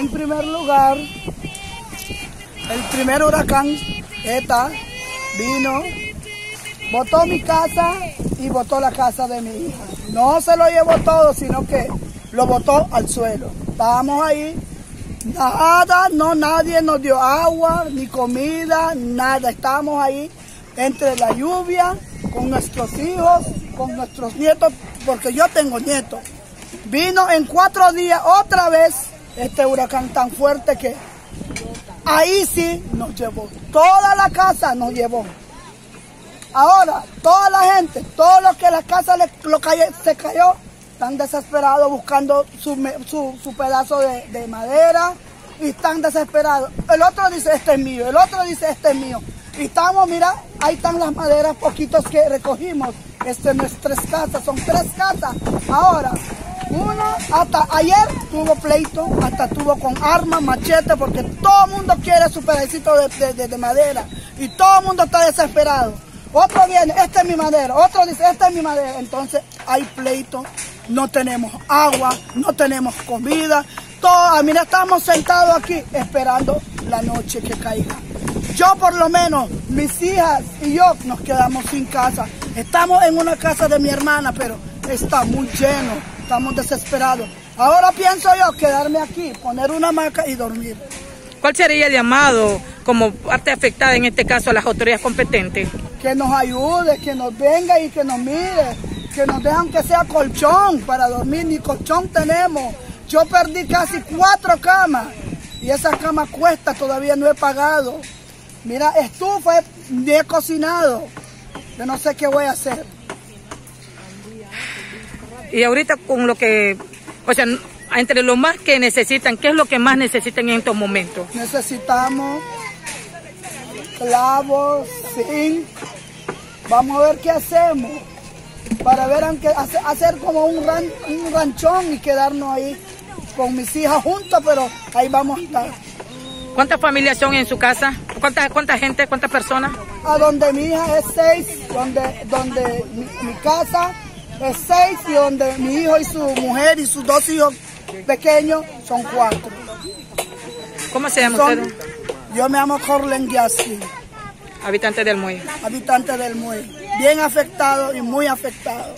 En primer lugar, el primer huracán, ETA, vino, botó mi casa y botó la casa de mi hija. No se lo llevó todo, sino que lo botó al suelo. Estábamos ahí, nada, no nadie nos dio agua, ni comida, nada. Estábamos ahí entre la lluvia, con nuestros hijos, con nuestros nietos, porque yo tengo nietos. Vino en cuatro días otra vez este huracán tan fuerte que ahí sí nos llevó. Toda la casa nos llevó. Ahora, toda la gente, todos los que la casa le, lo se cayó, están desesperados buscando su, su, pedazo de, de, madera y están desesperados. El otro dice, este es mío, el otro dice, este es mío. Y estamos, mira, ahí están las maderas, poquitos que recogimos. Este no es tres casas, son tres casas. Ahora, uno, hasta ayer tuvo pleito, hasta tuvo con armas, machete, porque todo el mundo quiere su pedacito de, de madera. Y todo el mundo está desesperado. Otro viene, esta es mi madera. Otro dice, esta es mi madera. Entonces hay pleito, no tenemos agua, no tenemos comida. Todo, mira, estamos sentados aquí esperando la noche que caiga. Yo por lo menos, mis hijas y yo nos quedamos sin casa. Estamos en una casa de mi hermana, pero está muy lleno, estamos desesperados. Ahora pienso yo quedarme aquí, poner una hamaca y dormir. ¿Cuál sería el llamado como parte afectada en este caso a las autoridades competentes? Que nos ayude, que nos venga y que nos mire, que nos dejan que sea colchón para dormir, ni colchón tenemos. Yo perdí casi cuatro camas y esa cama cuesta, todavía no he pagado. Mira, estufa, ni he cocinado. Yo no sé qué voy a hacer. Y ahorita con lo que, o sea, entre lo más que necesitan, ¿qué es lo que más necesitan en estos momentos? Necesitamos clavos, zinc. Vamos a ver qué hacemos. Para ver, aunque hacer como un, un ranchón y quedarnos ahí con mis hijas juntas, pero ahí vamos a estar. ¿Cuántas familias son en su casa? ¿Cuánta, cuánta gente, cuántas personas? A donde mi hija es seis, donde, donde mi, casa es seis y donde mi hijo y su mujer y sus dos hijos pequeños son cuatro. ¿Cómo se llama usted? Yo me llamo Corlen Giassi. Habitante del Muelle. Habitante del Muelle. Bien afectado y muy afectado.